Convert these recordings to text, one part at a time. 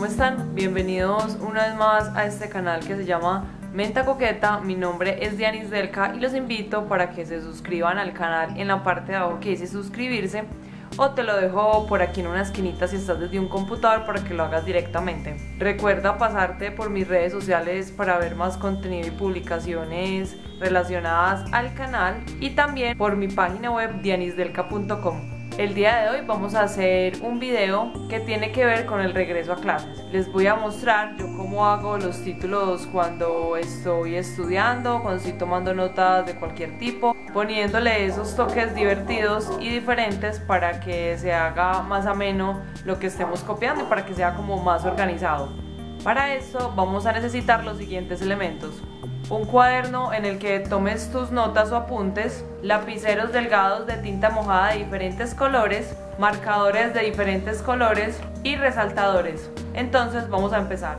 ¿cómo están? Bienvenidos una vez más a este canal que se llama Menta Coqueta. Mi nombre es Dianis Delca y los invito para que se suscriban al canal en la parte de abajo que dice suscribirse o te lo dejo por aquí en una esquinita si estás desde un computador para que lo hagas directamente. Recuerda pasarte por mis redes sociales para ver más contenido y publicaciones relacionadas al canal y también por mi página web dianisdelca.com. El día de hoy vamos a hacer un video que tiene que ver con el regreso a clases. Les voy a mostrar yo cómo hago los títulos cuando estoy estudiando, cuando estoy tomando notas de cualquier tipo, poniéndole esos toques divertidos y diferentes para que se haga más ameno lo que estemos copiando y para que sea como más organizado. Para esto vamos a necesitar los siguientes elementos un cuaderno en el que tomes tus notas o apuntes, lapiceros delgados de tinta mojada de diferentes colores, marcadores de diferentes colores y resaltadores. Entonces vamos a empezar.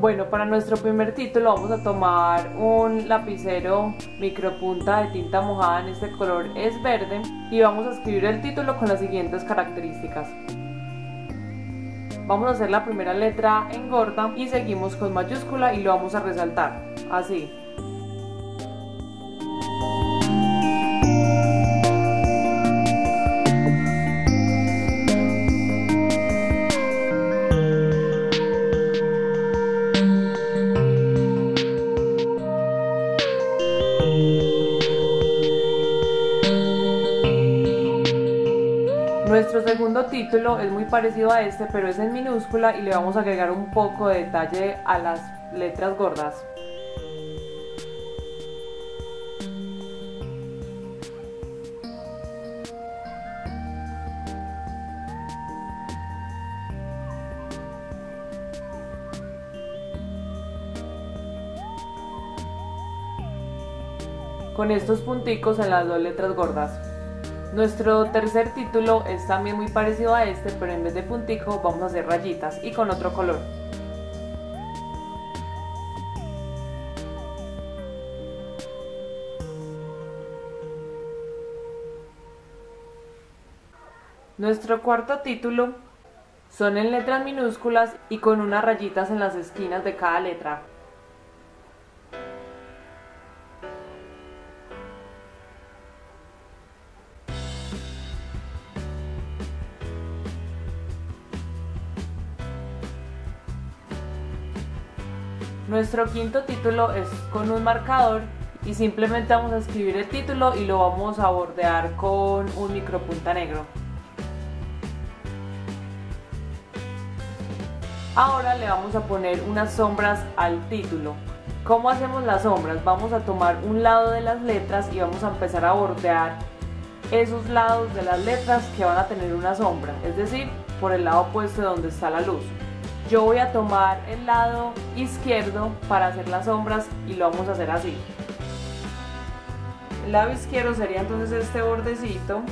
Bueno, para nuestro primer título vamos a tomar un lapicero micropunta de tinta mojada en este color es verde y vamos a escribir el título con las siguientes características. Vamos a hacer la primera letra en gorda y seguimos con mayúscula y lo vamos a resaltar, así. Nuestro segundo título es muy parecido a este, pero es en minúscula y le vamos a agregar un poco de detalle a las letras gordas. Con estos punticos en las dos letras gordas. Nuestro tercer título es también muy parecido a este, pero en vez de puntico vamos a hacer rayitas y con otro color. Nuestro cuarto título son en letras minúsculas y con unas rayitas en las esquinas de cada letra. Nuestro quinto título es con un marcador y simplemente vamos a escribir el título y lo vamos a bordear con un micropunta negro. Ahora le vamos a poner unas sombras al título. ¿Cómo hacemos las sombras? Vamos a tomar un lado de las letras y vamos a empezar a bordear esos lados de las letras que van a tener una sombra, es decir, por el lado opuesto de donde está la luz. Yo voy a tomar el lado izquierdo para hacer las sombras y lo vamos a hacer así. El lado izquierdo sería entonces este bordecito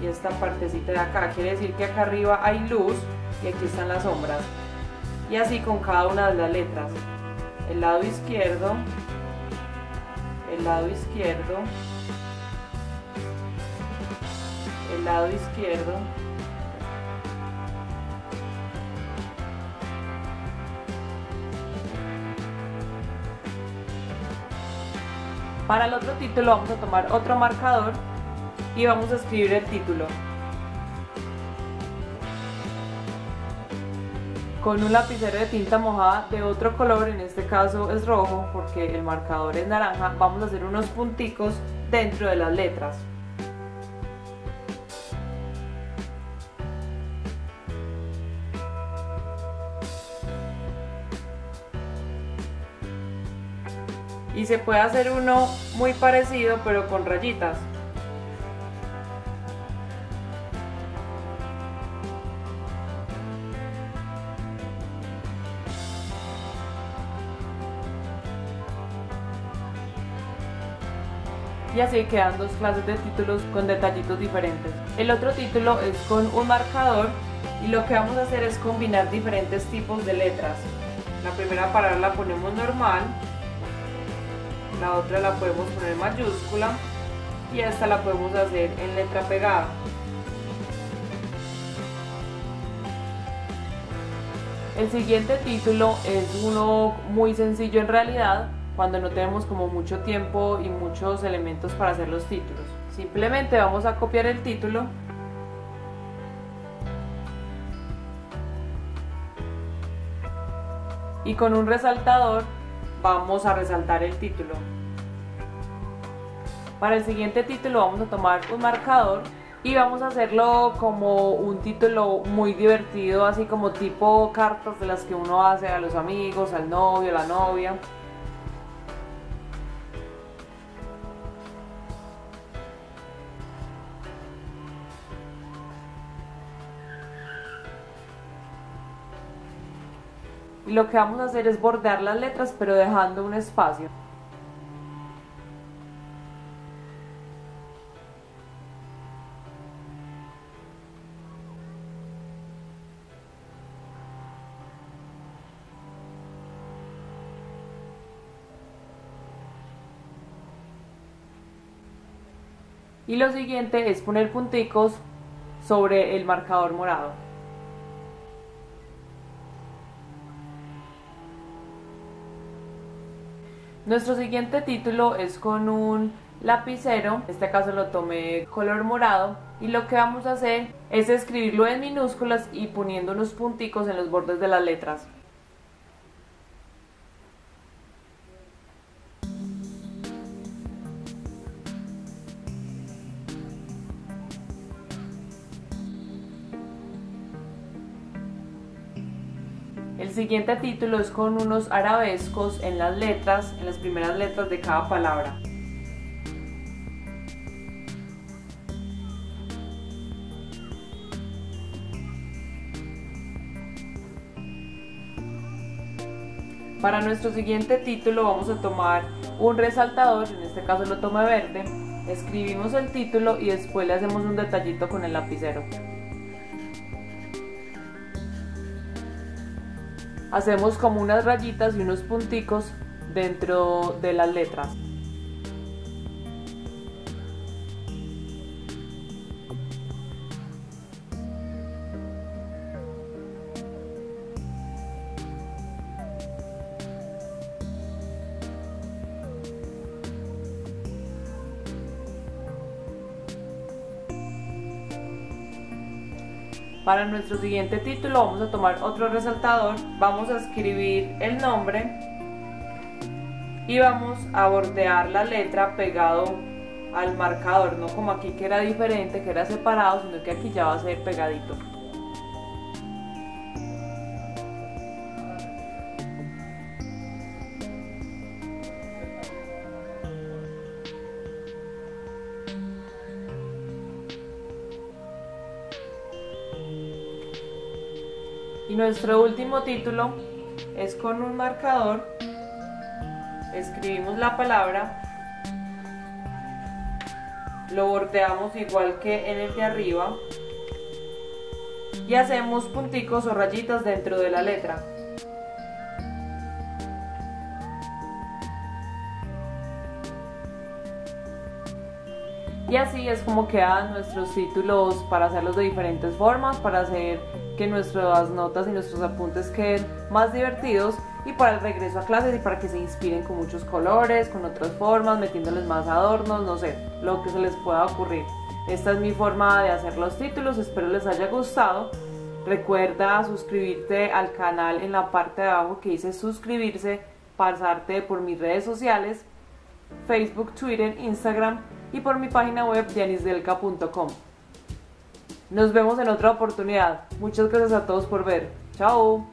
y esta partecita de acá. Quiere decir que acá arriba hay luz y aquí están las sombras. Y así con cada una de las letras. El lado izquierdo, el lado izquierdo, el lado izquierdo, Para el otro título vamos a tomar otro marcador y vamos a escribir el título. Con un lapicero de tinta mojada de otro color, en este caso es rojo porque el marcador es naranja, vamos a hacer unos punticos dentro de las letras. Y se puede hacer uno muy parecido pero con rayitas. y así quedan dos clases de títulos con detallitos diferentes. El otro título es con un marcador y lo que vamos a hacer es combinar diferentes tipos de letras. La primera palabra la ponemos normal, la otra la podemos poner mayúscula y esta la podemos hacer en letra pegada. El siguiente título es uno muy sencillo en realidad, cuando no tenemos como mucho tiempo y muchos elementos para hacer los títulos. Simplemente vamos a copiar el título y con un resaltador vamos a resaltar el título. Para el siguiente título vamos a tomar un marcador y vamos a hacerlo como un título muy divertido, así como tipo cartas de las que uno hace a los amigos, al novio, a la novia. Y lo que vamos a hacer es bordear las letras pero dejando un espacio. Y lo siguiente es poner punticos sobre el marcador morado. Nuestro siguiente título es con un lapicero, en este caso lo tomé color morado y lo que vamos a hacer es escribirlo en minúsculas y poniendo unos punticos en los bordes de las letras. El siguiente título es con unos arabescos en las letras, en las primeras letras de cada palabra. Para nuestro siguiente título vamos a tomar un resaltador, en este caso lo tomé verde, escribimos el título y después le hacemos un detallito con el lapicero. Hacemos como unas rayitas y unos punticos dentro de las letras. Para nuestro siguiente título vamos a tomar otro resaltador, vamos a escribir el nombre y vamos a bordear la letra pegado al marcador, no como aquí que era diferente, que era separado, sino que aquí ya va a ser pegadito. Y nuestro último título es con un marcador, escribimos la palabra, lo bordeamos igual que en el de arriba. Y hacemos punticos o rayitas dentro de la letra. Y así es como quedan nuestros títulos para hacerlos de diferentes formas, para hacer que nuestras notas y nuestros apuntes queden más divertidos y para el regreso a clases y para que se inspiren con muchos colores, con otras formas, metiéndoles más adornos, no sé, lo que se les pueda ocurrir. Esta es mi forma de hacer los títulos, espero les haya gustado. Recuerda suscribirte al canal en la parte de abajo que dice suscribirse, pasarte por mis redes sociales, Facebook, Twitter, Instagram y por mi página web dianisdelca.com. Nos vemos en otra oportunidad. Muchas gracias a todos por ver. Chao.